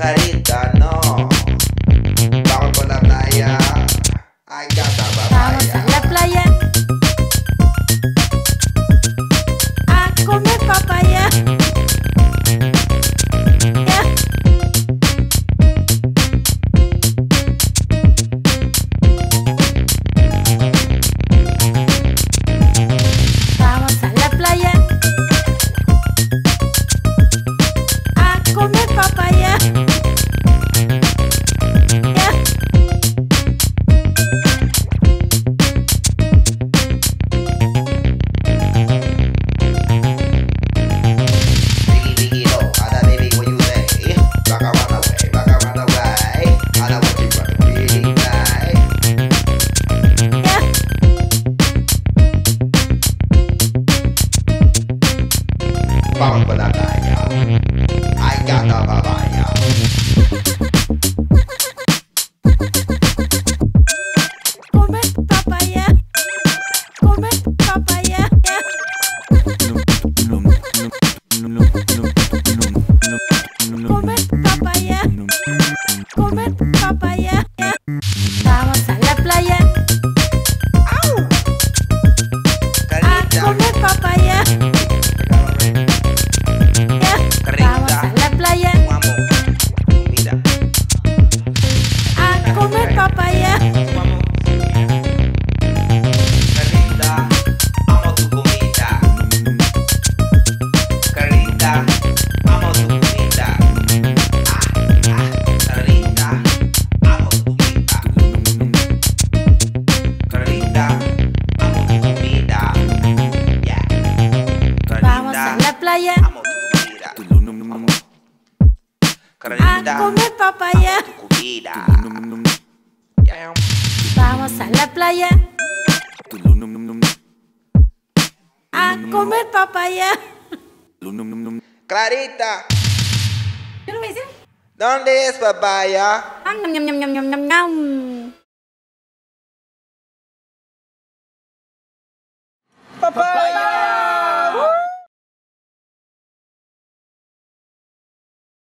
careta. Bamba la I got the Babaya. playa a comer papaya. Vamos a la playa a comer papaya. Clarita. ¿Dónde es papaya? Ah, papaya.